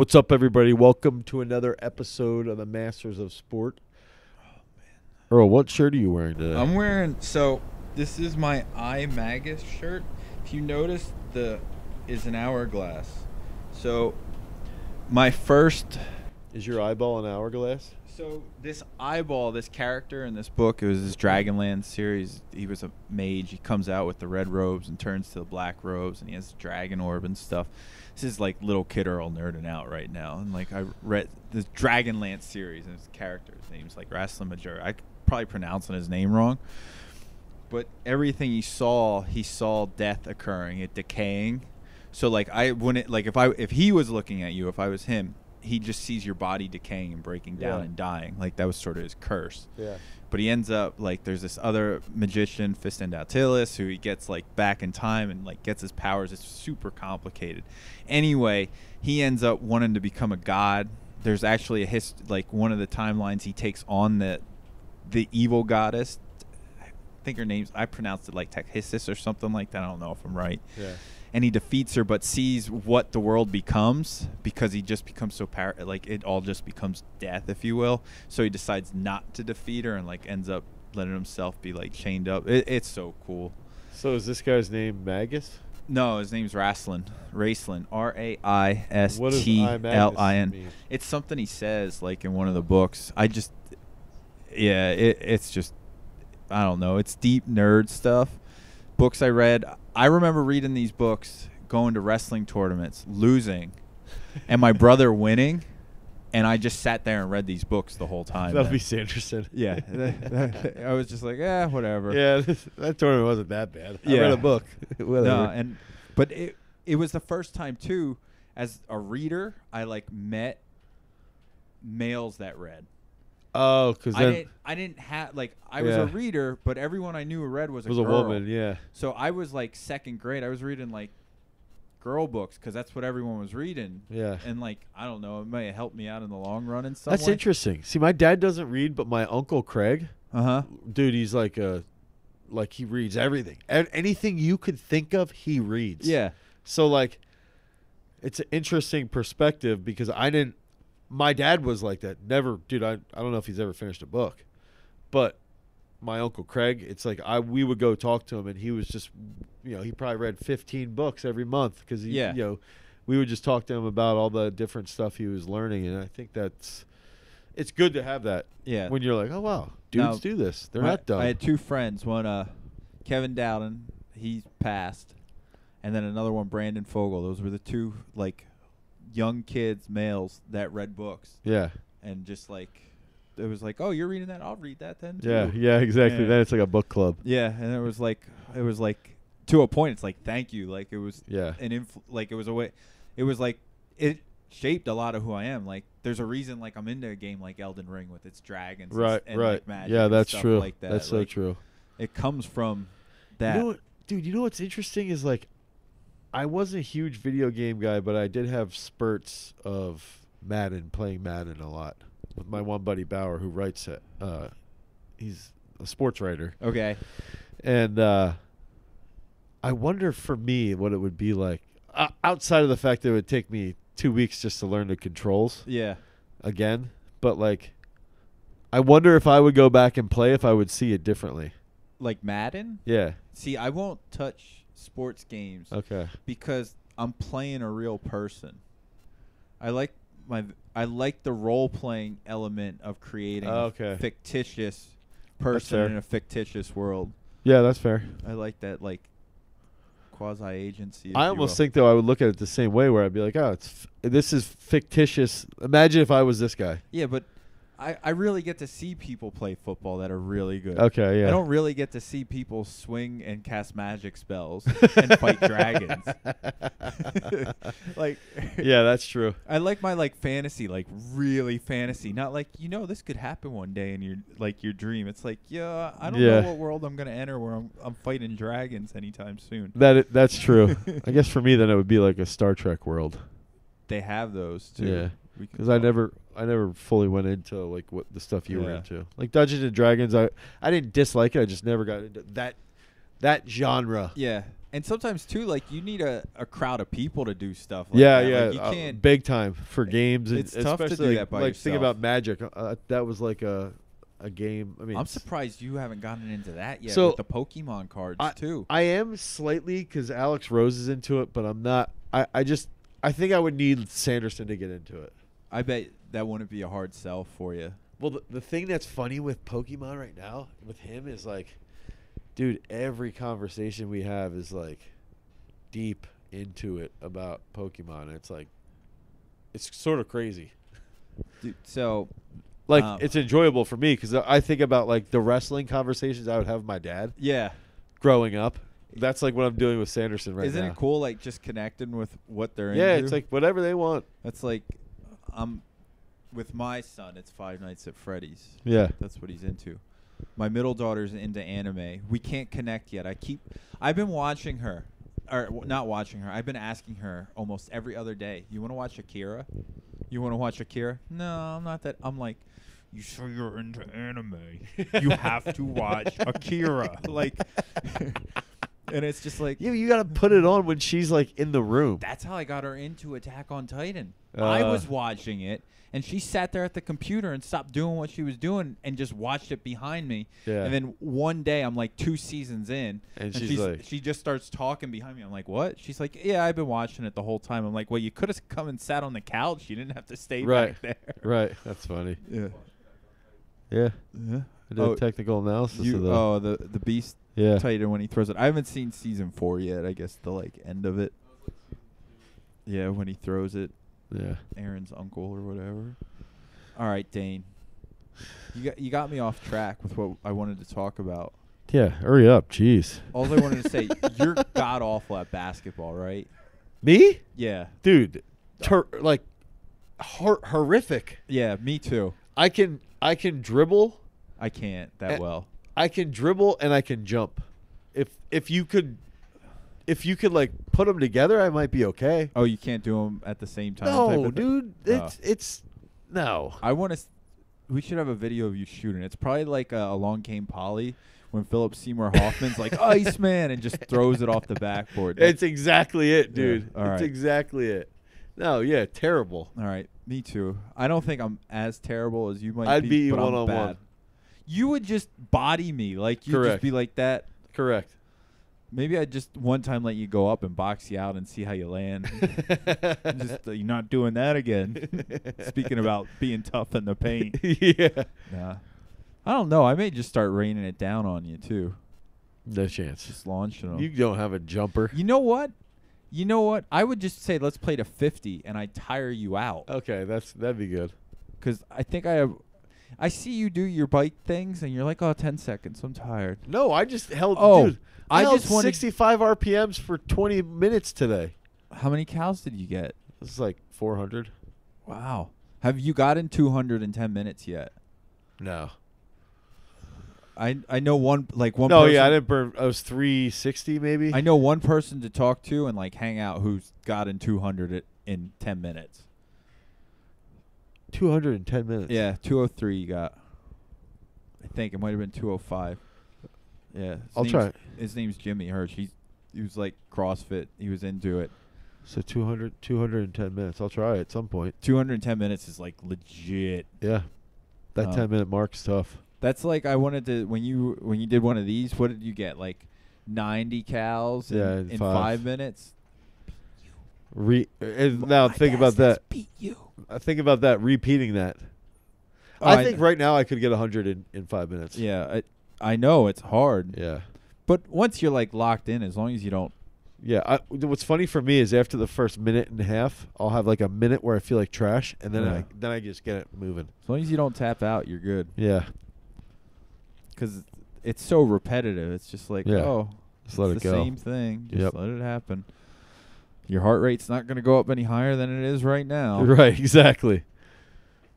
What's up, everybody? Welcome to another episode of the Masters of Sport. Oh, Earl, what shirt are you wearing today? I'm wearing so this is my I Magus shirt. If you notice the is an hourglass. So my first Is your eyeball an hourglass? so this eyeball, this character in this book, it was this Dragonlance series. He was a mage. He comes out with the red robes and turns to the black robes, and he has dragon orb and stuff. This is like little kid Earl nerding out right now, and like I read this Dragonlance series, and his character, his name's like Raistlin Majere. I probably pronouncing his name wrong, but everything he saw, he saw death occurring, it decaying. So like I wouldn't like if I if he was looking at you, if I was him, he just sees your body decaying and breaking down Yeah. and dying. Like that was sort of his curse. Yeah. But he ends up like there's this other magician, Fistandantilus, who he gets like back in time and like gets his powers. It's super complicated. Anyway, he ends up wanting to become a god. There's actually a hist like one of the timelines he takes on the the evil goddess. I think her name's I pronounced it like Techhistis or something like that. I don't know if I'm right Yeah. And he defeats her but sees what the world becomes because he just becomes so power like it all just becomes death if you will. So he decides not to defeat her and like ends up letting himself be like chained up. It, it's so cool. So is this guy's name Magus? no his name's Raistlin. Raistlin. R A I S T L I N. What does Magus L I N. mean? it's something he says like in one of the books. I just yeah it, it's just I don't know. It's deep nerd stuff. Books I read I remember reading these books going to wrestling tournaments losing and my brother winning and I just sat there and read these books the whole time That'll man. be Sanderson. yeah I was just like yeah whatever yeah, this, that tournament wasn't that bad. I Yeah. read a book. No, and but it it was the first time too, as a reader, I like met males that read. Oh, because I didn't I didn't have like I was a reader, but everyone I knew who read was a was a girl. woman. Yeah. So I was like second grade. I was reading like girl books because that's what everyone was reading. Yeah. And like I don't know, it may have helped me out in the long run and stuff. That's interesting. See, my dad doesn't read, but my uncle Craig, Uh huh. dude, he's like a, like he reads everything. A- Anything you could think of, he reads. Yeah. So like, it's an interesting perspective because I didn't. My dad was like that. Never, dude. I I don't know if he's ever finished a book, but my uncle Craig, it's like I we would go talk to him and he was just, you know, he probably read 15 books every month because he, Yeah. you know, we would just talk to him about all the different stuff he was learning, and I think that's. It's good to have that Yeah. when you're like, oh wow, dudes Now, do this. They're My- not dumb. I had two friends. One, uh, Kevin Dowden, he passed, and then another one, Brandon Fogel. Those were the two like young kids, males that read books, yeah, and just like it was like, oh, you're reading that, I'll read that then. yeah, too." yeah, exactly. Yeah. Then it's like a book club. Yeah, and it was like it was like to a point. It's like thank you. Like it was Yeah, an influ- like it was a way. It was like it shaped a lot of who I am. Like there's a reason like I'm into a game like Elden Ring with its dragons. right, and, right. Like, magic yeah, that's true. Like that. That's so true. It comes from that. You know what, dude? You know what's interesting is like, I wasn't a huge video game guy, but I did have spurts of Madden, playing Madden a lot with my one buddy Bauer, who writes it. Uh, he's a sports writer, okay. and uh, I wonder for me what it would be like uh, outside of the fact that it would take me two weeks just to learn the controls Yeah. again. But like, I wonder if I would go back and play if I would see it differently. Like Madden. Yeah. See, I won't touch sports games Okay. because I'm playing a real person. I like my I like the role playing element of creating Oh, a fictitious person in a fictitious world. Yeah, that's fair. I like that like quasi agency. I almost think though I would look at it the same way, where I'd be like, "Oh, it's f- this is fictitious." Imagine if I was this guy. Yeah, but I I really get to see people play football that are really good. Okay, yeah. I don't really get to see people swing and cast magic spells and fight dragons. like yeah, that's true. I like my like fantasy, like really fantasy, not like you know this could happen one day in your like your dream. It's like yeah, I don't Yeah. know what world I'm gonna enter where I'm I'm fighting dragons anytime soon. That i- that's true. I guess for me, then it would be like a Star Trek world. They have those too. Yeah, because I never, I never fully went into like what the stuff you were into. Like Dungeons and Dragons, I, I didn't dislike it. I just never got into that, that genre. Yeah, And sometimes too, like you need a, a crowd of people to do stuff. Like yeah, that. yeah, Like, you uh, can't. big time for games. and it's tough to do especially that by like think about Magic. Uh, that was like a a game. I mean, I'm surprised you haven't gotten into that yet So, with the Pokemon cards I- too. I am slightly because Alex Rose is into it, but I'm not. I, I just I think I would need Sanderson to get into it. I bet that wouldn't be a hard sell for you. Well, the, the thing that's funny with Pokemon right now with him is like, dude, every conversation we have is like deep into it about Pokemon. It's like, it's sort of crazy. Dude, so Like Um, it's enjoyable for me because I think about like the wrestling conversations I would have with my dad yeah, growing up. That's like what I'm doing with Sanderson right now. isn't it cool? Like just connecting with what they're Yeah, into. it's like whatever they want. that's like, I'm with my son. It's Five Nights at Freddy's. Yeah. That's what he's into. My middle daughter's into anime. We can't connect yet. I keep. I've been watching her, or w- not watching her. I've been asking her almost every other day. You want to watch Akira? You want to watch Akira? No, I'm not that. I'm like, you sure you're into anime? You have to watch Akira. Like, and it's just like Yeah, you got to put it on when she's like in the room. that's how I got her into Attack on Titan. I Uh. was watching it, and she sat there at the computer and stopped doing what she was doing and just watched it behind me. Yeah. And then one day, I'm like two seasons in, And she's like- she just starts talking behind me. I'm like, what? She's like, yeah, I've been watching it the whole time. I'm like, well, you could have come and sat on the couch. You didn't have to stay Right. back there. Right. That's funny. Yeah. Yeah. Yeah. I did Oh, technical analysis You, of the. oh, the the beast yeah. Titan when he throws it. I haven't seen season four yet. I guess the like end of it. Yeah, when he throws it. Yeah. Eren's uncle or whatever. All right, Dane. You got you got me off track with what I wanted to talk about. Yeah. Hurry up. Jeez. All I wanted to say, you're god awful at basketball, right? Me? Yeah. Dude. Ter- like hor- horrific. Yeah, me too. I can I can dribble. I can't that Eh, well. I can dribble and I can jump. If if you could if you could like put them together, I might be okay. Oh, you can't do them at the same time. No, dude. It's it's no. I want to. We should have a video of you shooting. It's probably like uh, Along Came Polly when Philip Seymour Hoffman's like Iceman and just throws it off the backboard. It's exactly it, Yeah, dude. it's right. exactly it. No, yeah, terrible. All right, me too. I don't think I'm as terrible as you might be. I'd be. beat you but I'm one-on-one. bad. You would just body me, like you'd just be like that. Correct. Maybe I'd just one time let you go up and box you out and see how you land. just uh, you're not doing that again. Speaking about being tough in the paint, yeah. nah. I don't know. I may just start raining it down on you too. No chance. Just launching them. You don't have a jumper. You know what? You know what? I would just say let's play to 50 and I tire you out Okay, that's that'd be good. cuz I think I have I see you do your bike things and you're like, "Oh, 10 seconds. I'm tired." No, I just held. Oh, dude, I, I just wanted- 65 RPMs for 20 minutes today. How many cows did you get? This is like 400. Wow. Have you gotten 210 minutes yet? No. I I know one like one no, person yeah, I didn't burn. I was 360 maybe. I know one person to talk to and like hang out who's gotten 200 it in 10 minutes. 210 minutes. Yeah, 203 you got. I think it might have been 205. Yeah. his I'll try it. His name's Jimmy Hirsch. He's he was like CrossFit. He was into it. So 200, 210 minutes. I'll try it at some point. 210 minutes is like legit. Yeah. That Um, 10 minute mark's tough. That's like I wanted to when you when you did one of these. What did you get? Like 90 cows in, Yeah, in in five. five minutes. Re- and now My think about that. Beat you. I think about that repeating that. Oh, I I think right now I could get 100 in, in 5 minutes. Yeah, I I know it's hard, Yeah. but once you're like locked in, as long as you don't. Yeah, I, what's funny for me is after the first minute and a half, I'll have like a minute where I feel like trash, and then Yeah. I then I just get it moving. As long as you don't tap out, you're good. Yeah, Because it's so repetitive. It's just like Yeah. oh, just let it's it the go. same thing. Just Yep. let it happen. Your heart rate's not going to go up any higher than it is right now. Right, exactly.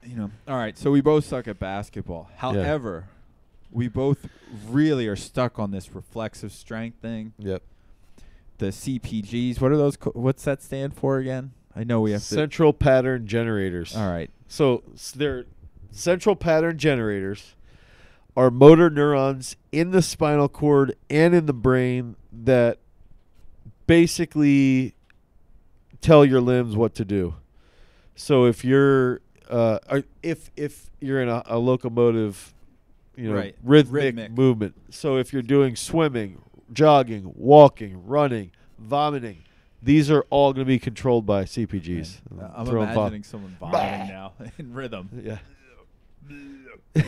You know. All right. So we both suck at basketball. However, we both really are stuck on this reflexive strength thing. Yep. The CPGs. What are those? Co- what's that stand for again? I know we have to. Central pattern generators. All right. So s- they're central pattern generators are motor neurons in the spinal cord and in the brain that basically tell your limbs what to do. So if you're uh, if if you're in a, a locomotive, you know, Right. rhythmic, Rhythmic. movement. So if you're doing swimming, jogging, walking, running, vomiting, these are all going to be controlled by CPGs. Man, I'm vom- imagining someone vomiting now in rhythm. Yeah.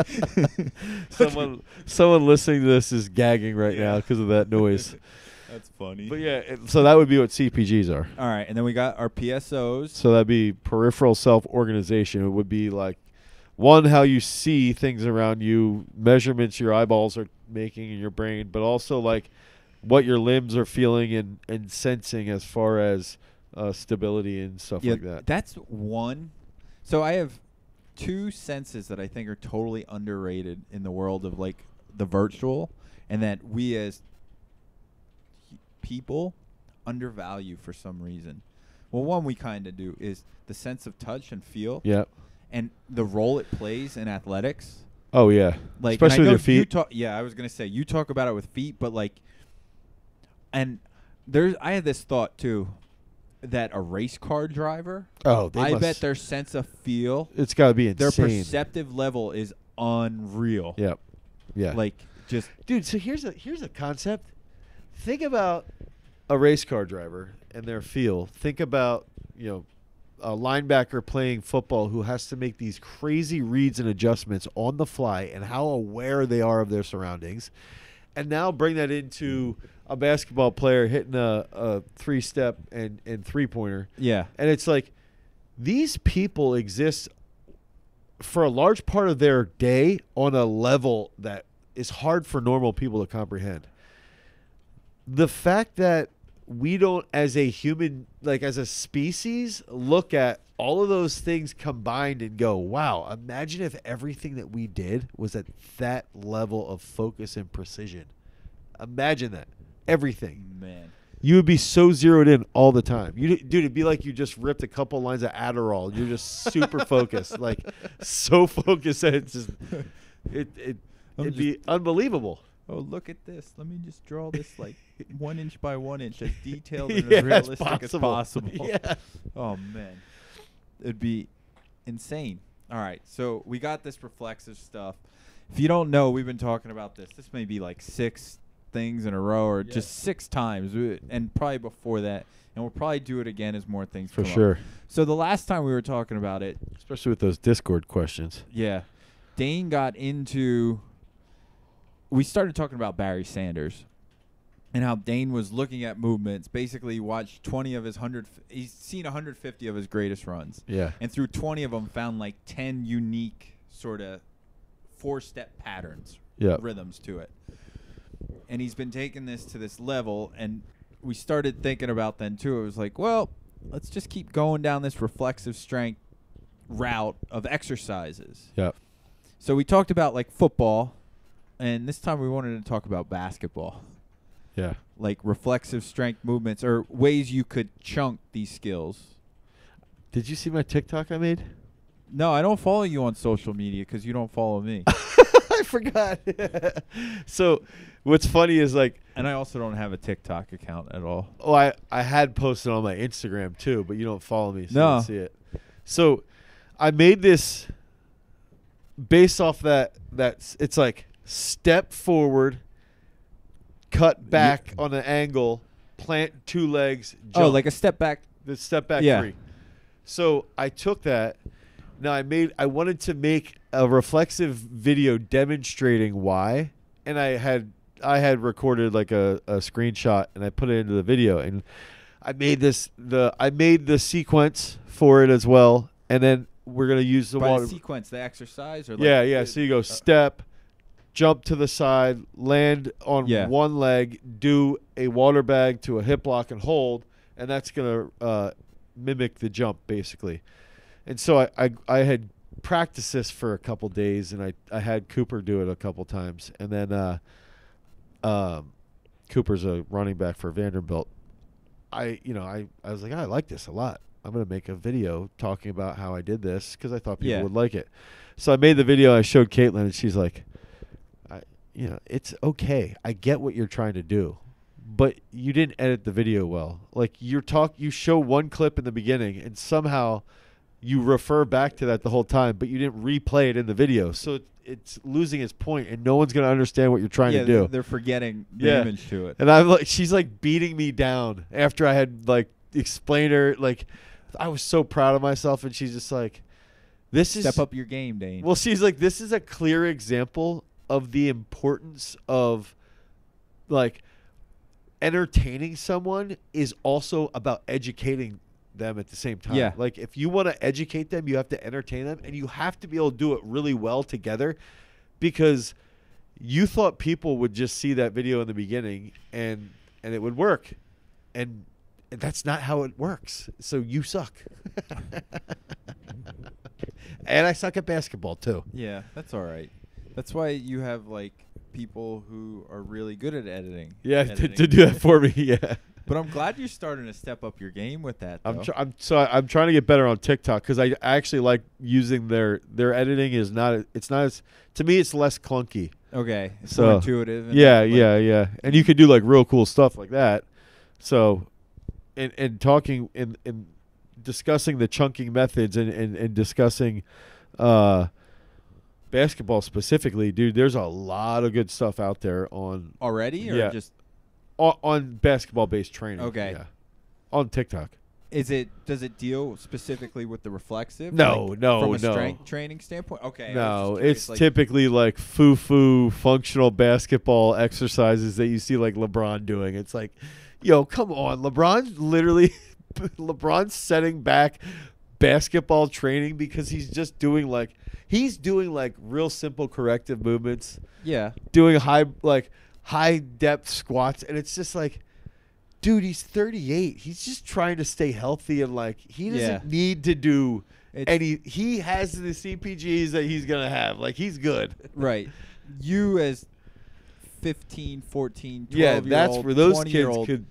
someone, someone listening to this is gagging right now because of that noise. That's funny. But yeah, it- so that would be what CPGs are. All right, and then we got our PSOs. So that'd be peripheral self organization. It would be like one, how you see things around you, measurements your eyeballs are making in your brain, but also like what your limbs are feeling and, and sensing as far as uh, stability and stuff yeah, like that. that's one. So I have two senses that I think are totally underrated in the world of like the virtual, and that we as people undervalue for some reason. Well, one we kind of do is the sense of touch and feel, Yeah. and the role it plays in athletics. Oh yeah. Like, especially with your You feet. talk, yeah, I was gonna say you talk about it with feet, but like, and there's I had this thought too, that a race car driver, oh, they I must, bet their sense of feel, it's got to be their perceptive level is unreal. Yep. Yeah. Like just dude so here's a here's a concept think about a race car driver and their feel. Think about you know a linebacker playing football who has to make these crazy reads and adjustments on the fly and how aware they are of their surroundings. And now bring that into a basketball player hitting a, a three step and, and three pointer yeah, and it's like these people exist for a large part of their day on a level that is hard for normal people to comprehend. The fact that we don't, as a human, like as a species, look at all of those things combined and go, wow, imagine if everything that we did was at that level of focus and precision. Imagine that. Everything man. you would be so zeroed in all the time. You dude, it'd be like you just ripped a couple lines of Adderall. You're just super focused, like so focused that it's just it it it'd be unbelievable. Oh, look at this. Let me just draw this like one inch by one inch, as detailed and Yeah, as realistic as possible. Yeah. Oh man, it'd be insane. All right, so we got this reflexive stuff. If you don't know, we've been talking about this. This may be like six things in a row, or Yeah. just six times, We- and probably before that. And we'll probably do it again as more things For come up. sure. So the last time we were talking about it, Especially with those Discord questions. yeah, Dane got into. We started talking about Barry Sanders, and how Dane was looking at movements. Basically, he watched twenty of his hundred. He's seen 150 of his greatest runs, Yeah. and through 20 of them, found like 10 unique sort of four-step patterns, Yeah. rhythms to it. And he's been taking this to this level, and we started thinking about then too. It was like, well, let's just keep going down this reflexive strength route of exercises. Yeah. So we talked about like football, and this time we wanted to talk about basketball, Yeah. like reflexive strength movements or ways you could chunk these skills. Did you see my TikTok I made? No, I don't follow you on social media because you don't follow me, I forgot. so, what's funny is like, and I also don't have a TikTok account at all. oh, I I had posted on my Instagram too, but you don't follow me, so you don't see it. So, I made this based off that that it's like step forward, cut back on an angle, plant two legs, oh, jump. Oh, like a step back. the step back Yeah. three. So I took that. Now I made I wanted to make a reflexive video demonstrating why, and I had I had recorded like a, a screenshot and I put it into the video and I made this the I made the sequence for it as well, and then we're gonna use the By water. the sequence, the exercise, or like yeah, yeah. So you go uh, step, jump to the side, land on Yeah. one leg, do a water bag to a hip lock and hold, and that's gonna uh, mimic the jump basically. And so I, I I had practiced this for a couple days, and I I had Cooper do it a couple times, and then uh, um, Cooper's a running back for Vanderbilt. I you know I I was like I like this a lot. I'm gonna make a video talking about how I did this because I thought people Yeah. would like it. So I made the video. I showed Caitlin, and she's like, you know, it's okay. I get what you're trying to do, but you didn't edit the video well. Like you're talk, you show one clip in the beginning, and somehow you refer back to that the whole time, but you didn't replay it in the video, so it, it's losing its point, and no one's gonna understand what you're trying yeah, to do. they're forgetting the Yeah. image to it. And I'm like, she's like beating me down after I had like explained her. Like, I was so proud of myself, and she's just like, "This is Step up your game, Dane. well, she's like, this is a clear example of the importance of like entertaining someone is also about educating them at the same time. Yeah. Like if you want to educate them, you have to entertain them and you have to be able to do it really well together because you thought people would just see that video in the beginning and and it would work. And and that's not how it works. So you suck. and I suck at basketball too. yeah, that's all right. That's why you have like people who are really good at editing. Yeah, to, to do that for me. Yeah, But I'm glad you're starting to step up your game with that. I'm, tr- I'm so I'm trying to get better on TikTok because I I actually like using their their editing is not it's not as to me it's less clunky. okay, it's So, intuitive. and, Yeah, like- yeah, yeah, and you can do like real cool stuff like that. So, and and talking and and discussing the chunking methods and and, and discussing, uh, basketball specifically, dude. There's a lot of good stuff out there on Already, or Yeah. just on, on basketball based training. Okay. yeah. on TikTok. is it? Does it deal specifically with the reflexive? No, like, no, From a no. strength training standpoint. Okay. No, curious, it's like, typically like foo foo functional basketball exercises that you see like LeBron doing. It's like, yo, come on. LeBron's literally LeBron's setting back basketball training because he's just doing like he's doing like real simple corrective movements, Yeah. doing high like high depth squats and it's just like dude, he's 38. He's just trying to stay healthy and like he doesn't Yeah. need to do It's, and he has the CPGs that he's gonna have. Like he's good. right. You as 15, 14, 12 Yeah, year that's old, where those 20 year kids old, could.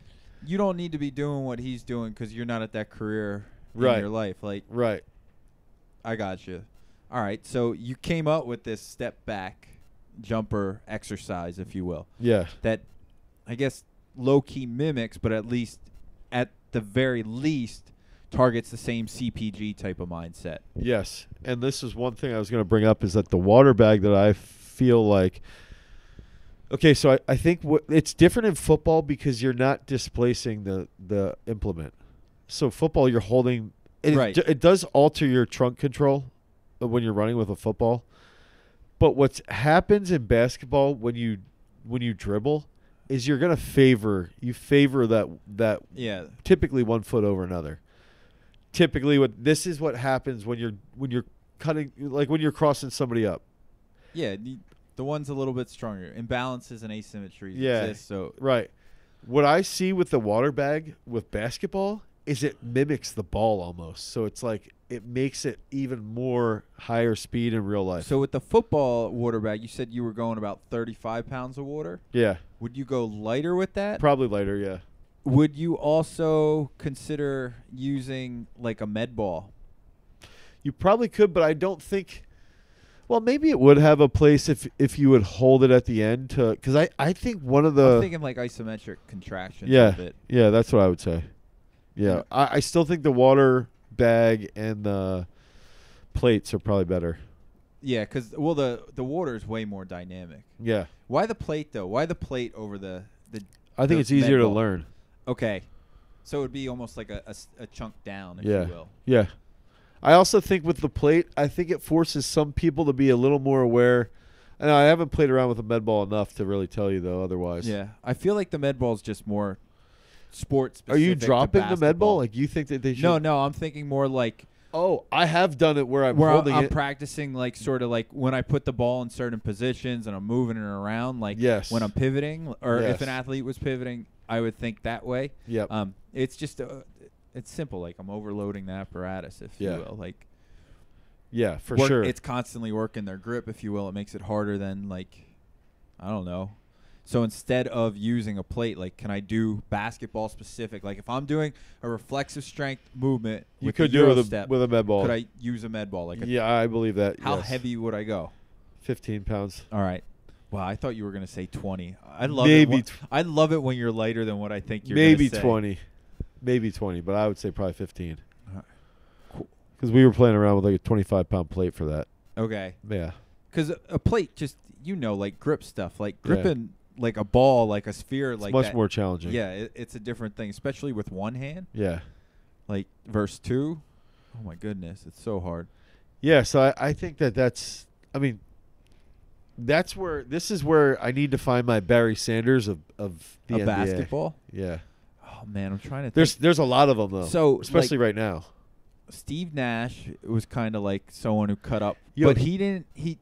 You don't need to be doing what he's doing because you're not at that career in your life. Like Right. I got you. All right, so you came up with this step back jumper exercise, if you will, Yeah. that I guess low key mimics, but at least at the very least targets the same CPG type of mindset. Yes. And this is one thing I was gonna bring up is that the water bag that I feel like. Okay, so I, I think what it's different in football because you're not displacing the the implement. So football, you're holding. It, Right. It does alter your trunk control when you're running with a football. But what happens in basketball when you when you dribble is you're gonna favor you favor that that Yeah, typically one foot over another. Typically, what this is what happens when you're when you're cutting like when you're crossing somebody up. yeah. The, the one's a little bit stronger. Imbalances and asymmetries Yeah. exist. So Right. What I see with the water bag with basketball is it mimics the ball almost. So it's like it makes it even more higher speed in real life. so with the football water bag, you said you were going about 35 pounds of water. yeah, Would you go lighter with that? probably lighter, Yeah. Would you also consider using like a med ball? You probably could, but I don't think. Well, maybe it would have a place if if you would hold it at the end to because I I think one of the I'm thinking like isometric contractions Yeah. Yeah, that's what I would say. Yeah, Yeah. I, I still think the water bag and the plates are probably better. Yeah, because well, the the water is way more dynamic. Yeah, Why the plate though? Why the plate over the the? I think The it's easier to ball. learn. Okay, so it would be almost like a a chunk down, if Yeah. you will. Yeah, I also think with the plate, I think it forces some people to be a little more aware. And I haven't played around with a med ball enough to really tell you though. Otherwise, Yeah, I feel like the med ball is just more sports. Are you dropping the med ball? Like you think that they should? no, no, I'm thinking more like Oh, I have done it where I'm where holding I'm it. practicing, like sort of like when I put the ball in certain positions and I'm moving it around, like Yes. when I'm pivoting, or if an athlete was pivoting, I would think that way. yep. Um, it's just uh, it's simple. Like I'm overloading the apparatus, if Yeah. you will. Like yeah, for work- sure. it's constantly working their grip, if you will. It makes it harder than like I don't know. So instead of using a plate, like can I do basketball specific? Like if I'm doing a reflexive strength movement, you could do it with a step, with a med ball. could I use a med ball? Like a, yeah, I believe that. how yes. heavy would I go? Fifteen pounds. All right. Wow, I thought you were gonna say twenty. I love Maybe it. When, I love it when you're lighter than what I think you're. maybe say. 20 maybe 20 but i would say probably 15 cool. because we were playing around with like a 25 pound plate for that Okay, yeah because a plate just you know like grip stuff, like Yeah. Like a ball, like a sphere, it's like much that. more challenging Yeah, it, it's a different thing, especially with one hand. yeah Like verse two. Oh my goodness, it's so hard. yeah so I, I think that that's i mean that's where this is where i need to find my barry sanders of, of the a NBA. basketball. yeah Oh man, I'm trying to. there's think. there's a lot of them though So, especially right now Steve Nash was kind of like someone who cut up, Yo, but he- he didn't. He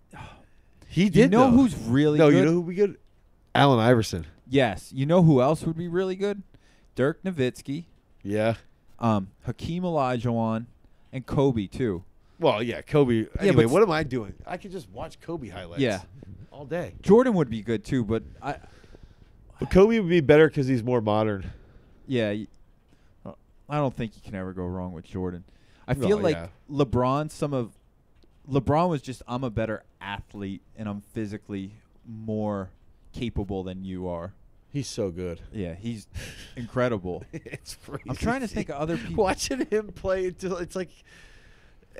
he did You know though. who's really no good? you know who we good allen iverson Yes. You know who else would be really good? Dirk Nowitzki, yeah um, Hakeem Olajuwon, and Kobe too. well yeah kobe Yeah, anyway but- what am i doing i could just watch kobe highlights Yeah. all day Jordan would be good too, but I but kobe would be better because he's more modern yeah, y- uh, I don't think you can ever go wrong with Jordan. I No, feel like yeah. LeBron some of LeBron was just I'm a better athlete and I'm physically more capable than you are. he's so good Yeah, he's incredible. it's crazy. I'm trying to think of other people. Watching him play, until it's like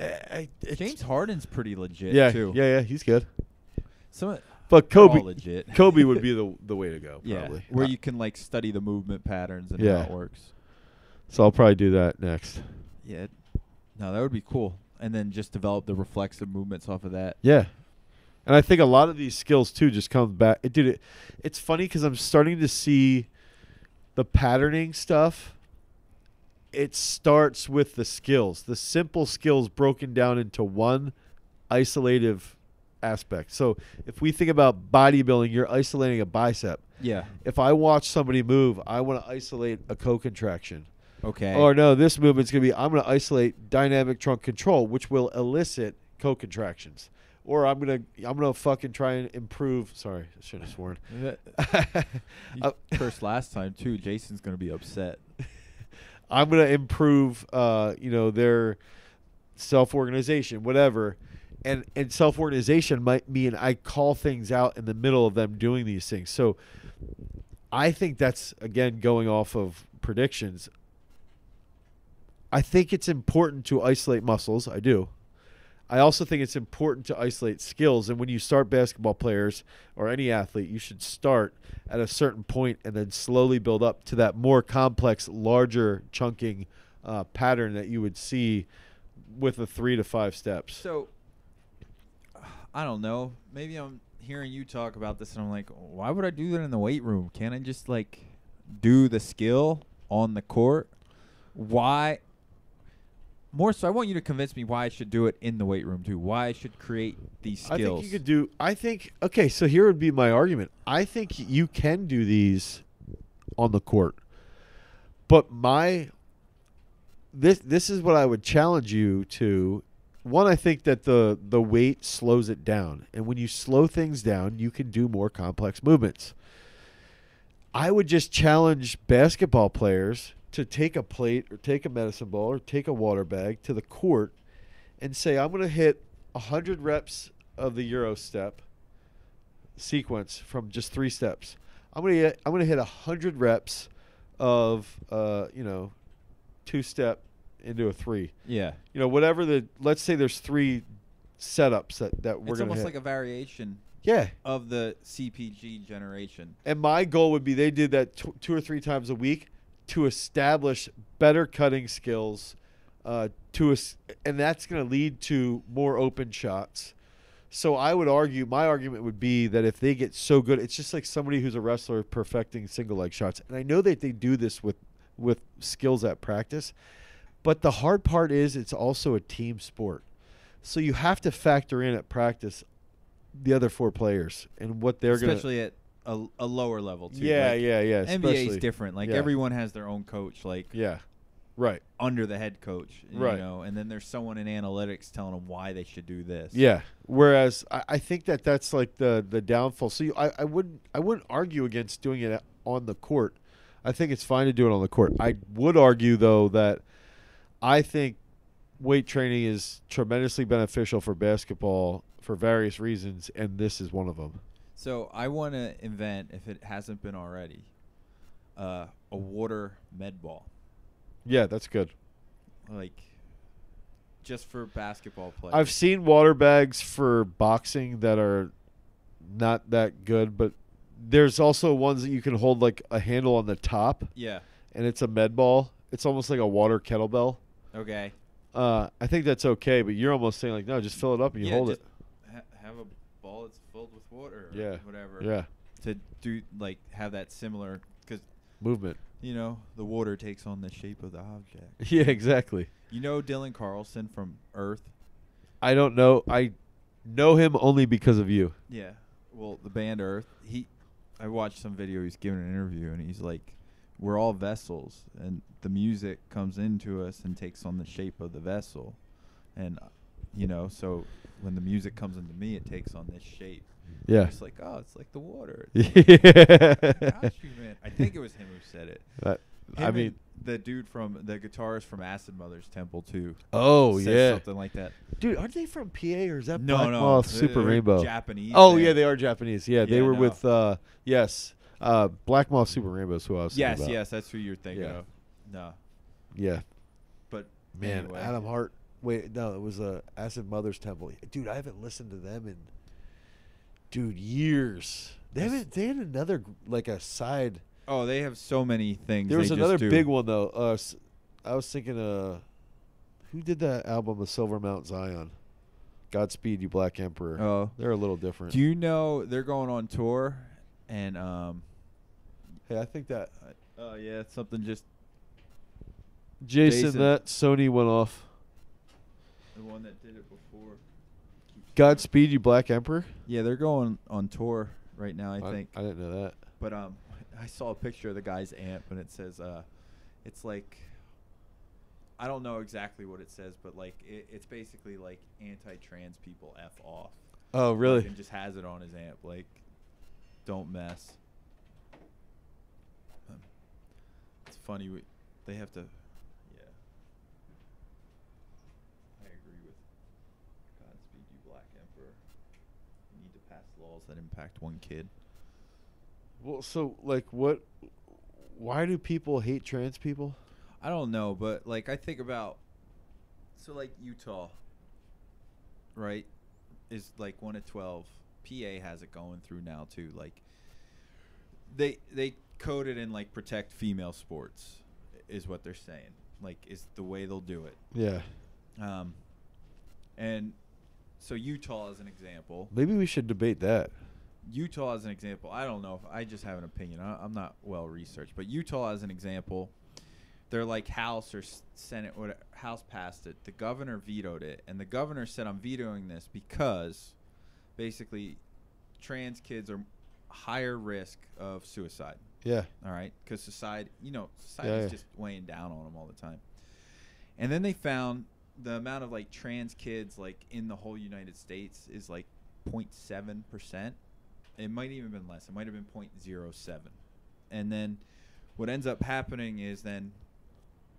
uh, I- it's- James Harden's pretty legit Yeah, too. yeah, yeah. He's good. Some But Kobe, legit. Kobe would be the the way to go. yeah, where Uh, you can like study the movement patterns and Yeah. how it works. so I'll probably do that next. Yeah, no, that would be cool. And then just develop the reflexive movements off of that. Yeah. And I think a lot of these skills too just come back. It, dude, it, it's funny because I'm starting to see the patterning stuff. It starts with the skills, the simple skills broken down into one isolative aspect. So if we think about bodybuilding, you're isolating a bicep. Yeah. If I watch somebody move, I want to isolate a co-contraction. Okay. Or no, this movement's gonna be I'm gonna isolate dynamic trunk control, which will elicit co-contractions. Or I'm gonna I'm gonna fucking try and improve. Sorry, I shouldn't have sworn. You Uh, last time too. Jason's gonna be upset. I'm gonna improve, uh, you know, their self-organization, whatever. And and self-organization might mean I call things out in the middle of them doing these things. So I think that's again going off of predictions. I think it's important to isolate muscles. I do. I also think it's important to isolate skills. And when you start basketball players or any athlete, you should start at a certain point and then slowly build up to that more complex, larger chunking uh, pattern that you would see with the three to five steps. So I don't know. Maybe I'm hearing you talk about this and I'm like, why would I do that in the weight room? Can't I just like do the skill on the court? Why more so I want you to convince me why I should do it in the weight room too. Why I should create these skills. I think you could do. I think okay. So here would be my argument. I think you can do these on the court, but my this this is what I would challenge you to. One, I think that the the weight slows it down, and when you slow things down, you can do more complex movements. I would just challenge basketball players to take a plate or take a medicine ball or take a water bag to the court and say, I'm going to hit 100 reps of the Euro step sequence from just three steps. I'm going to I'm going to hit 100 reps of uh, you know, two step into a three. Yeah. You know, whatever the let's say there's three setups that that we're it's going to almost hit. like a variation yeah. of the CPG generation. And my goal would be they did that tw- two or three times a week to establish better cutting skills. Uh, to us, and that's going to lead to more open shots. So I would argue, my argument would be that if they get so good, it's just like somebody who's a wrestler perfecting single leg shots. And I know that they do this with with skills at practice, but the hard part is it's also a team sport. So you have to factor in at practice the other four players and what they're going to especially at a, a lower level too. Yeah, Like, yeah, yeah. NBA is different. Like yeah. everyone has their own coach, like Yeah. Right. under the head coach, you Right. know, and then there's someone in analytics telling them why they should do this. Yeah. Whereas I, I think that that's like the the downfall. So you, I I wouldn't I wouldn't argue against doing it on the court. I think it's fine to do it on the court. I would argue though that I think weight training is tremendously beneficial for basketball for various reasons, and this is one of them. So I want to invent, if it hasn't been already, uh, a water med ball, Yeah, that's good. like just for basketball players. I've seen water bags for boxing that are not that good, but there's also ones that you can hold like a handle on the top, yeah. and it's a med ball. It's almost like a water kettlebell. Okay. Uh, I think that's okay, but you're almost saying like, no, just fill it up and you yeah, hold just it. Ha- have a ball that's filled with water. Or Yeah. Whatever. Yeah, To do like have that similar, because movement. you know the water takes on the shape of the object. Yeah, exactly. You know Dylan Carlson from Earth. I don't know. I know him only because of you. Yeah. Well, the band Earth. He, I watched some video. He's giving an interview, and he's like, "We're all vessels, and the music comes into us and takes on the shape of the vessel, and you know, so when the music comes into me, it takes on this shape. Yeah. It's like, oh, it's like the water. yeah. You, man. I think it was him who said it. That- I mean, the dude from the guitarist from Acid Mother's Temple too. oh yeah, something like that. dude, aren't they from PA or is that No, Black no, Moth Super Rainbow? Japanese. Oh band. yeah, they are Japanese. Yeah, they Yeah, were no. with uh yes, uh Black Moth Super Rainbow is who I was Yes, about. yes, that's who you're thinking Yeah. of. No, Yeah. but Man, anyway. Adam Hart. Wait, no, it was uh, Acid Mother's Temple. Dude, I haven't listened to them in dude years. They haven't. They had another like a side. Oh, they have so many things. There was another big one though. Uh, I was thinking, uh, who did that album, of Silver Mount Zion? Godspeed, you Black Emperor. Oh, They're a little different. do you know they're going on tour? And um, hey, I think that oh yeah, something just Jason, Jason. that Sony went off. the one that did it before. Godspeed, you Black Emperor. Yeah, they're going on tour right now. I think. I didn't know that. But um, I saw a picture of the guy's amp, and it says uh, it's like I don't know exactly what it says, but like it, it's basically like anti-trans people f off. Oh, Like, really? and just has it on his amp, like don't mess. Um, it's funny. We, they have to. Yeah. I agree with Godspeed, you Black Emperor. You need to laws that impact one kid. Well, so like, what? Why do people hate trans people? I don't know, but like I think about so like Utah, right, is like one of twelve. PA has it going through now too. Like they they code it in like protect female sports is what they're saying. Like is the way they'll do it. Yeah. Um, and so Utah is an example. Maybe we should debate that. Utah as an example. I don't know if I just have an opinion. I, I'm not well researched, but Utah as an example, they're like House or Senate. What House passed it. The governor vetoed it, and the governor said, "I'm vetoing this because, basically, trans kids are higher risk of suicide. Yeah. All right, because society, you know, society's Yeah, yeah. just weighing down on them all the time. And then they found the amount of like trans kids like in the whole United States is like 0.7 percent. It might even been less. It might have been 0.07. And then what ends up happening is then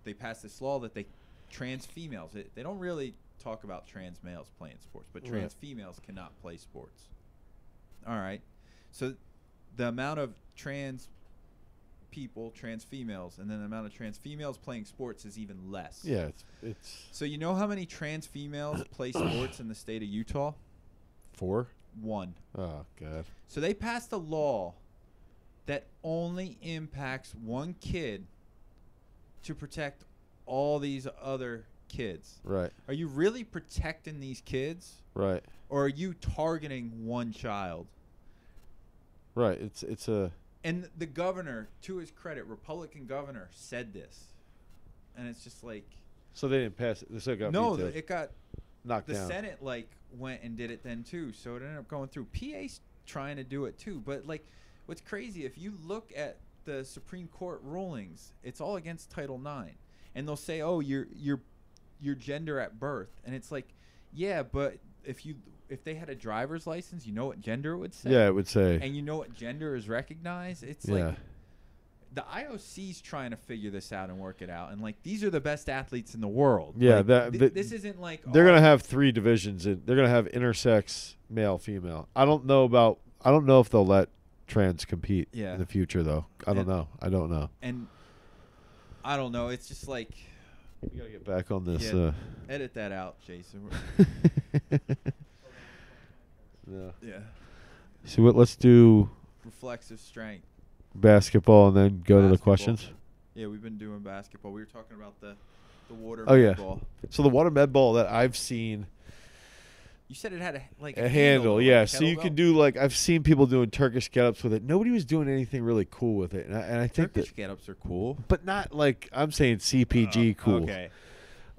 they pass this law that they trans females. It, they don't really talk about trans males playing sports, but trans Right. females cannot play sports. All right. So the amount of trans people, trans females, and then the amount of trans females playing sports is even less. Yeah. It's, it's So you know how many trans females play sports in the state of Utah? four. One. Oh God. So they passed a law that only impacts one kid to protect all these other kids. Right. Are you really protecting these kids Right. or are you targeting one child? Right. It's it's a And the governor, to his credit, Republican governor said this. And it's just like so they didn't pass it. This got no, vetoed. it got knocked the down. Senate like went and did it then too, so it ended up going through. PA's trying to do it too, but like, what's crazy if you look at the Supreme Court rulings, it's all against Title IX, and they'll say, "Oh, your your your gender at birth," and it's like, yeah, but if you if they had a driver's license, you know what gender it would say, Yeah, it would say. and you know what gender is recognized. It's yeah. like the IOC's trying to figure this out and work it out, and like these are the best athletes in the world. Yeah, Like, that- that- this isn't like They're oh, gonna have three divisions. In, they're gonna have intersex, male, female. I don't know about I don't know if they'll let trans compete Yeah. in the future though. I don't And- know. I don't know. And I don't know. It's just like We gotta get back on this. Yeah. Uh, edit that out, Jason. yeah. yeah. So what? Let's do Reflexive strength. basketball and then go to the Basketball. questions. Yeah, we've been doing basketball. We were talking about the the water Oh, yeah. ball. So the water med ball that I've seen You said it had a like a handle, like yeah. a So you kettlebell? can do like I've seen people doing Turkish get-ups with it. Nobody was doing anything really cool with it, and I, and I think Turkish that, get-ups are cool. but not like I'm saying CPG Oh, cool. Okay.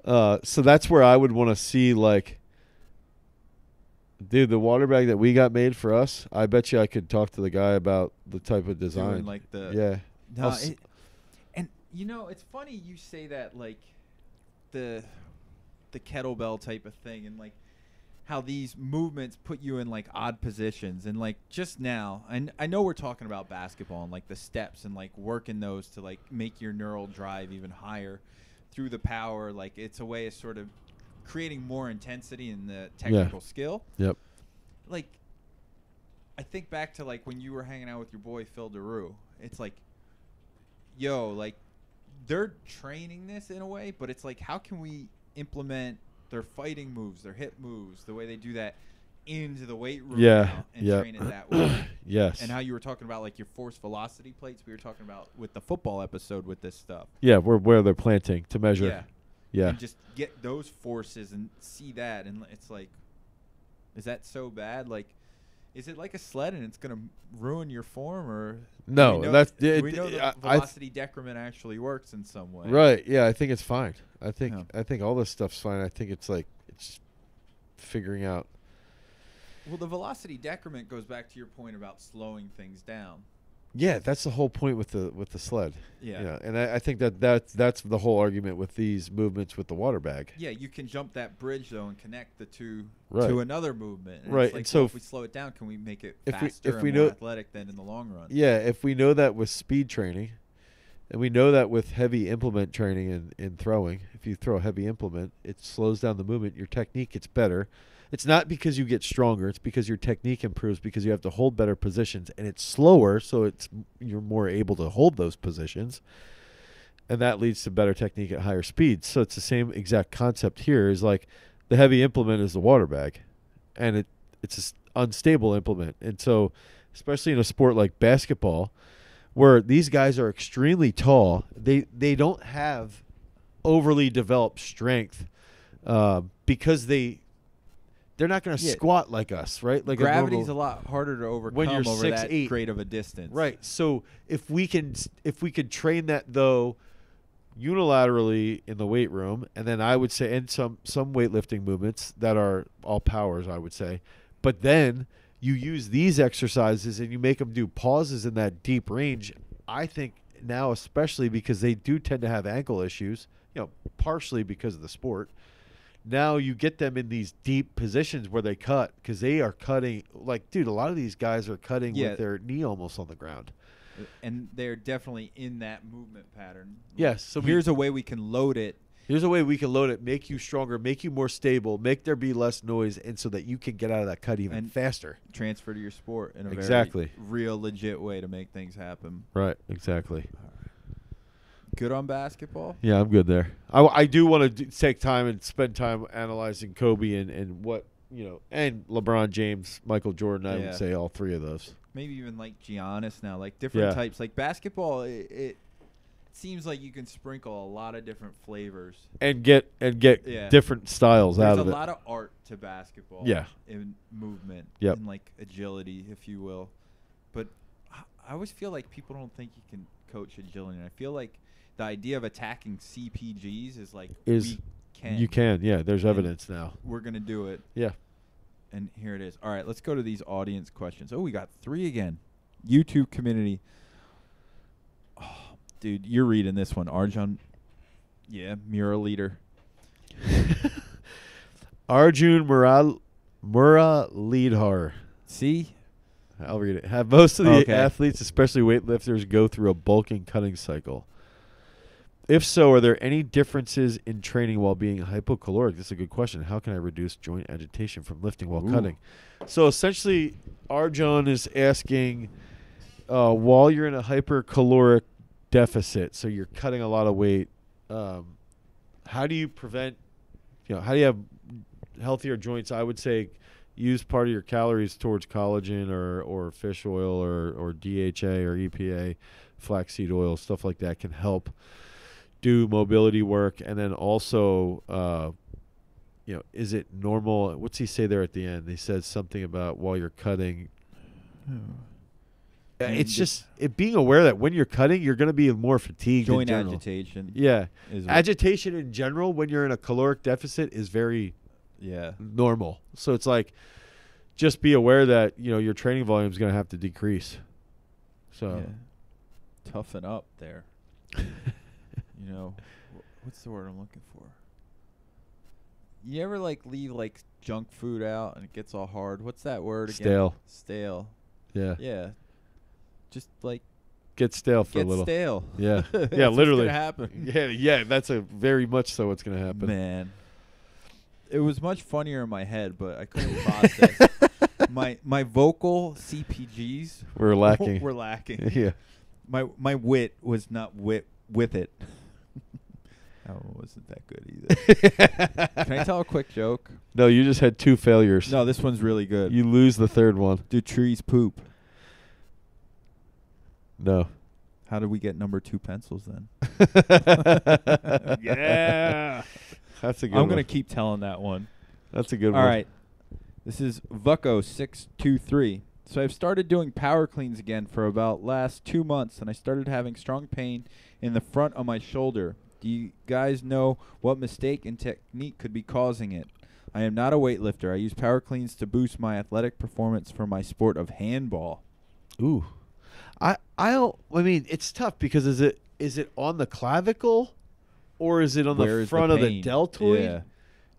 Uh, so that's where I would want to see like, dude, the water bag that we got made for us. I bet you I could talk to the guy about the type of design. Doing like the yeah, No, s- it, and you know it's funny you say that like the the kettlebell type of thing and like how these movements put you in like odd positions and like just now and I know we're talking about basketball and like the steps and like working those to like make your neural drive even higher through the power like it's a way of sort of creating more intensity in the technical skill yep, like I think back to like when you were hanging out with your boy Phil Daru. It's like, yo, like they're training this in a way, but it's like how can we implement their fighting moves, their hip moves, the way they do that into the weight room yeah, and yeah. train it that way. yes, and how you were talking about like your force velocity plates we were talking about with the football episode with this stuff. yeah, where where they're planting to measure. Yeah. Yeah, And just get those forces and see that and it's like is that so bad? Like is it like a sled and it's going to ruin your form or No, we that's- it- we know the I- I th- velocity decrement actually works in some way. right. Yeah, I think it's fine. I think Yeah. I think all this stuff's fine. I think it's like it's figuring out. Well, the velocity decrement goes back to your point about slowing things down. Yeah, that's the whole point with the with the sled. Yeah. Yeah, and I, I think that that's that's the whole argument with these movements with the water bag. Yeah, you can jump that bridge though and connect the two Right. to another movement. And Right, It's like, and so well, if- if we slow it down, can we make it if we- faster if and we more know- athletic than in the long run? Yeah, if we know that with speed training, and we know that with heavy implement training and in throwing, if you throw a heavy implement, it slows down the movement. Your technique gets better. It's not because you get stronger. It's because your technique improves because you have to hold better positions, and it's slower, so it's you're more able to hold those positions, and that leads to better technique at higher speeds. So it's the same exact concept here. Is like the heavy implement is the water bag, and it it's an unstable implement, and so especially in a sport like basketball where these guys are extremely tall. They they don't have overly developed strength uh, because they they're not going to Yeah. squat like us, right? Like a Gravity's normal- a lot harder to overcome When you're over that 6'8". great of a distance. right. So if we can if we could train that though unilaterally in the weight room, and then I would say and some some weightlifting movements that are all powers, I would say, but then you use these exercises and you make them do pauses in that deep range. I think now, especially because they do tend to have ankle issues, you know, partially because of the sport. Now you get them in these deep positions where they cut because they are cutting. Like, dude, a lot of these guys are cutting Yeah. with their knee almost on the ground. Uh, and they're definitely in that movement pattern. Yes. So we- here's a way we can load it. Here's a way we can load it, make you stronger, make you more stable, make there be less noise, and so that you can get out of that cut even faster. transfer to your sport in a Exactly. very real legit way to make things happen. Right. Exactly. Good on basketball. Yeah, I'm good there. I, I do want to take time and spend time analyzing Kobe and, and what you know, and LeBron James, Michael Jordan. I Yeah. would say all three of those. Maybe even like Giannis now, like different Yeah. types. Like basketball, it, it seems like you can sprinkle a lot of different flavors. And get and get Yeah. different styles There's out of it. There's a lot of art to basketball. Yeah. in movement. Yeah, and like agility, if you will. But I- I always feel like people don't think you can coach agility. And I feel like the idea of attacking CPGs is like Is- we can. You can, yeah. There's And- evidence now. We're gonna do it. Yeah. And here it is. All right, let's go to these audience questions. Oh, we got three again. YouTube community. Oh, dude, you're reading this one, Arjun. Yeah, mural leader. Arjun Mural Muralidhar. See, I'll read it. Have most of the Okay. athletes, especially weightlifters, go through a bulking cutting cycle. If so, are there any differences in training while being hypocaloric? This is a good question. How can I reduce joint agitation from lifting while Ooh. cutting? So essentially, Arjun is asking, uh, while you're in a hypercaloric deficit, so you're cutting a lot of weight, um, how do you prevent? You know, how do you have healthier joints? I would say use part of your calories towards collagen or, or fish oil or, or DHA or EPA, flaxseed oil, stuff like that can help do mobility work. And then also, uh, you know, is it normal? What's he say there at the end? He says something about while you're cutting. And It's just it being aware that when you're cutting, you're going to be more fatigued. in Joint agitation. Yeah, agitation in general when you're in a caloric deficit is very yeah. normal. So it's like just be aware that you know your training volume is going to have to decrease. So Yeah. Toughen up there. you know, wh- what's the word I'm looking for? You ever like leave like junk food out and it gets all hard? What's that word again? Stale. Stale. yeah, Yeah. Just like get stale for get a little. stale. Yeah. That's Yeah, what's happen. Yeah, yeah, that's a very much so what's going to happen. Man. It was much funnier in my head, but I couldn't process. my my vocal CPGs We're lacking. were lacking. yeah. My my wit was not wit with it. That one wasn't that good either. Can I tell a quick joke? No, you just had two failures. No, this one's really good. You lose the third one. Do trees poop? No. How did we get number two pencils then? yeah. That's a good one. I'm one. gonna keep telling that one. That's a good All one. right. This is Vucko six two three. So I've started doing power cleans again for about last two months, and I started having strong pain in the front of my shoulder. Do you guys know what mistake and technique could be causing it? I am not a weightlifter. I use power cleans to boost my athletic performance for my sport of handball. Ooh. I I don't I mean it's tough because is it is it on the clavicle or is it on Where the front of the deltoid? Yeah.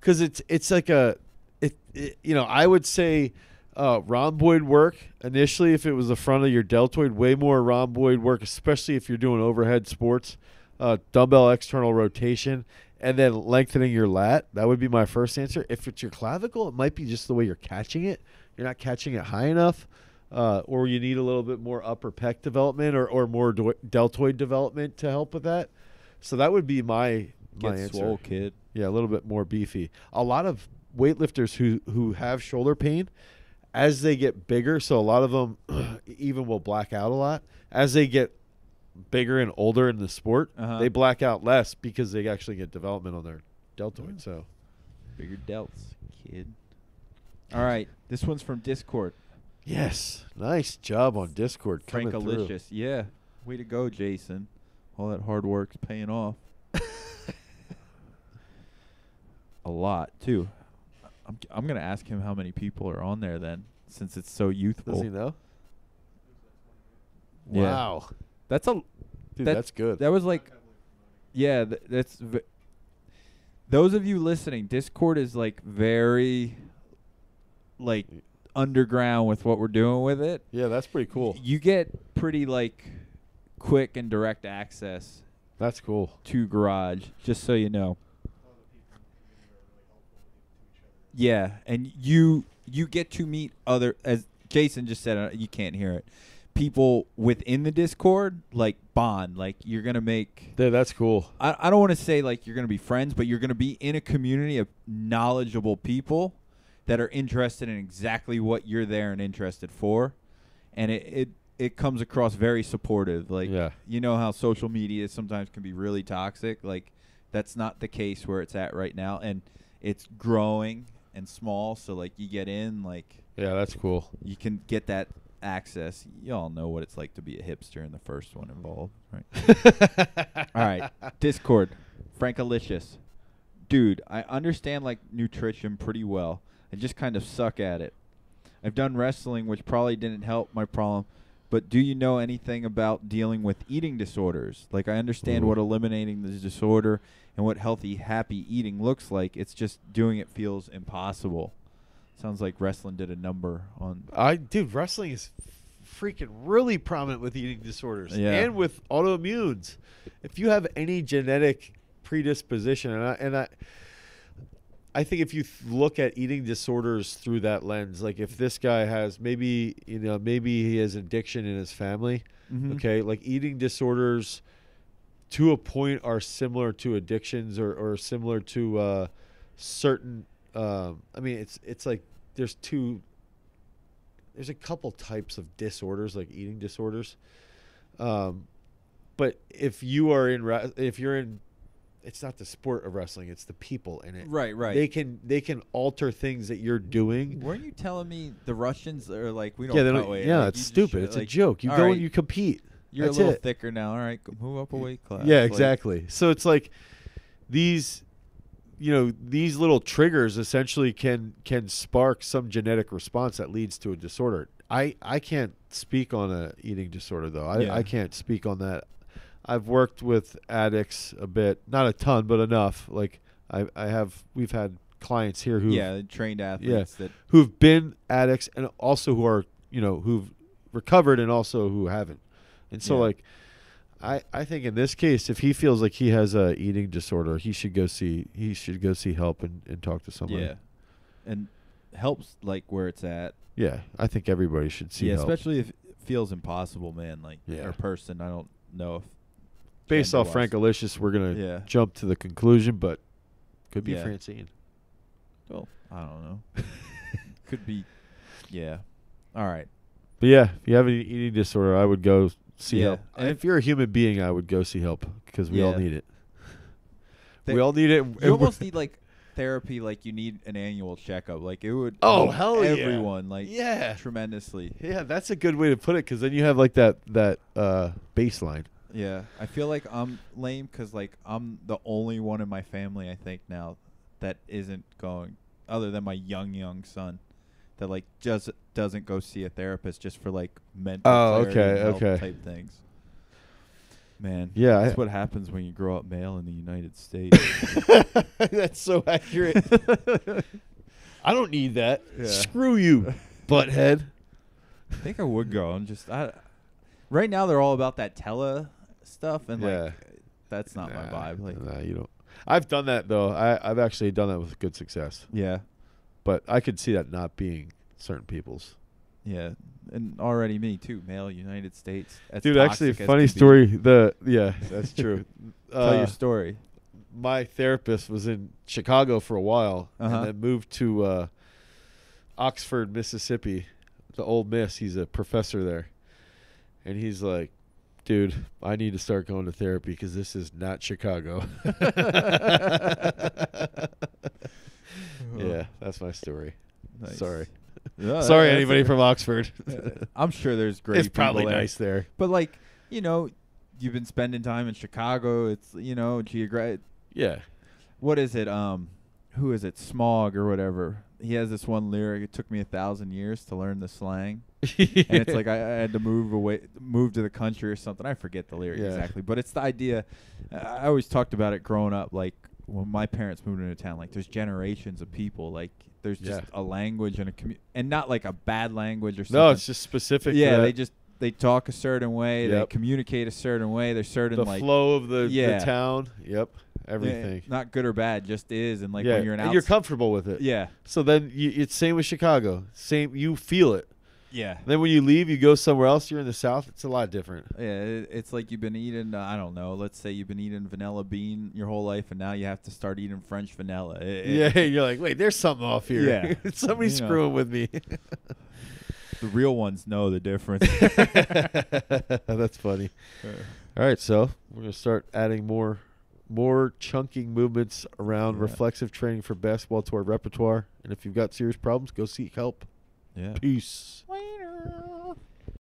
Cuz it's it's like a it, it you know, I would say uh, rhomboid work initially if it was the front of your deltoid, way more rhomboid work, especially if you're doing overhead sports, uh, dumbbell external rotation, and then lengthening your lat. That would be my first answer. If it's your clavicle, it might be just the way you're catching it. You're not catching it high enough, uh, or you need a little bit more upper pec development or, or more do- deltoid development to help with that. So that would be my my Get answer. swole, kid. Yeah, a little bit more beefy. A lot of weightlifters who who have shoulder pain, as they get bigger, so a lot of them even will black out a lot as they get bigger and older in the sport. Uh-huh. They black out less because they actually get development on their deltoid. So Bigger delts, kid. All right. This one's from Discord. yes, nice job on Discord coming through. Frankalicious. Yeah. Way to go, Jason. All that hard work's paying off. A lot, too. I'm, I'm going to ask him how many people are on there then, since it's so youthful. Does he know? Yeah. That's a. dude, That- that's good. That was like. Yeah, th- that's. V- those of you listening, Discord is like very. Like underground with what we're doing with it. yeah, that's pretty cool. You get pretty like quick and direct access That's cool. to Garage, just so you know. Yeah, and you you get to meet other as Jason just said. Uh, you can't hear it. People within the Discord like bond. Like you're gonna make. Dude, that's cool. I, I don't want to say like you're gonna be friends, but you're gonna be in a community of knowledgeable people that are interested in exactly what you're there and interested for, and it it, it comes across very supportive. Like Yeah. you know how social media sometimes can be really toxic. Like that's not the case where it's at right now, and it's growing and small. So like you get in, like Yeah, that's cool. you can get that access. You all know what it's like to be a hipster in the first one involved, right? All right, Discord, Frankalicious, dude. I understand like nutrition pretty well. I just kind of suck at it. I've done wrestling, which probably didn't help my problem. But do you know anything about dealing with eating disorders? Like I understand Ooh. what mm-hmm. eliminating the disorder and what healthy, happy eating looks like. It's just doing it feels impossible. Sounds like wrestling did a number on. I dude, wrestling is freaking really prominent with eating disorders Yeah. and with autoimmunes. If you have any genetic predisposition, and I and I, I think if you th- look at eating disorders through that lens, like if this guy has maybe you know maybe he has addiction in his family, Mhm. okay, like eating disorders to a point are similar to addictions or, or similar to uh, certain. Um, I mean, it's it's like there's two. There's a couple types of disorders, like eating disorders. Um, but if you are in, re- if you're in, it's not the sport of wrestling; it's the people in it. Right, right. They can they can alter things that you're doing. Weren't you telling me the Russians are like we don't? Yeah, they don't, yeah, like, it's stupid. should, it's like, a joke. You go right, and you compete. You're That's a little it. thicker now. All right, move up a weight class. Yeah, Like, exactly. so it's like these you know, these little triggers essentially can can spark some genetic response that leads to a disorder. I I can't speak on a eating disorder though. I Yeah. I can't speak on that. I've worked with addicts a bit, not a ton, but enough. Like I I have we've had clients here who yeah, trained athletes that who've been addicts and also who are you know who've recovered and also who haven't and so Yeah. like i i think in this case if he feels like he has a eating disorder he should go see he should go see help and, and talk to somebody yeah, and helps like where it's at. yeah i think everybody should see yeah, help especially if it feels impossible, man. Like Yeah. or person. I don't know if based off Frankalicious we're gonna Yeah. jump to the conclusion but could be Yeah. francine Well, I don't know. Could be. Yeah. All right. but yeah if you have an eating disorder i would go see Yeah, help and if you're a human being i would go see help because we all Yeah. need it They- we all need it You almost need like therapy. Like you need an annual checkup. Like it would. Oh, help hell yeah. everyone like yeah tremendously. Yeah, that's a good way to put it because then you have like that that uh, baseline. Yeah, I feel like I'm lame because like I'm the only one in my family I think now that isn't going, other than my young young son, that like just doesn't go see a therapist just for like mental. Oh, clarity okay, okay. Type things. Man, Yeah, that's I- what happens when you grow up male in the United States. that's so accurate. I don't need that. Yeah. Screw you, butthead. I think I would go and just I. Right now they're all about that tele stuff and Yeah. like that's not my vibe. Like nah, you don't. I've done that though. I, I've actually done that with good success, yeah, but I could see that not being certain people's. yeah, and already me too. Male United States. That's Dude, actually, funny be. story. The yeah, that's true. Tell Uh, your story. my therapist was in Chicago for a while Uh-huh. and then moved to uh, Oxford, Mississippi. The Ole Miss, he's a professor there. And he's like, dude, I need to start going to therapy because this is not Chicago. that's my story. Nice. Sorry. Yeah, Sorry, that's anybody from Oxford. I'm sure there's great. it's probably there. nice there. but like you know, you've been spending time in Chicago. It's you know, geogra- Yeah. What is it? Um, who is it? Smog or whatever. He has this one lyric. It took me a thousand years to learn the slang. and it's like I, I had to move away, move to the country or something. I forget the lyric Yeah. exactly, but it's the idea. I I always talked about it growing up. Like when my parents moved into town, like there's generations of people. Like there's just Yeah. a language and a commu- and not like a bad language or something. no, it's just specific. to yeah. that. They just they talk a certain way. They communicate a certain way. There's certain the like flow of the, Yeah. the town. Yep. yeah, Everything. not good or bad, just is. And like yeah. when you're an and you're comfortable with it. yeah, So then you, it's same with Chicago. Same, you feel it. Yeah. Then when you leave, you go somewhere else. You're in the South. It's a lot different. Yeah, it, it's like you've been eating. Uh, I don't know. Let's say you've been eating vanilla bean your whole life, and now you have to start eating French vanilla. It- it- yeah, you're like, wait, there's something off here. Yeah. somebody's You know. screwing with me. the real ones know the difference. That's funny. All right, so we're gonna start adding more, more chunking movements around Yeah. reflexive training for basketball to our repertoire. And if you've got serious problems, go seek help. Yeah. Peace. Later.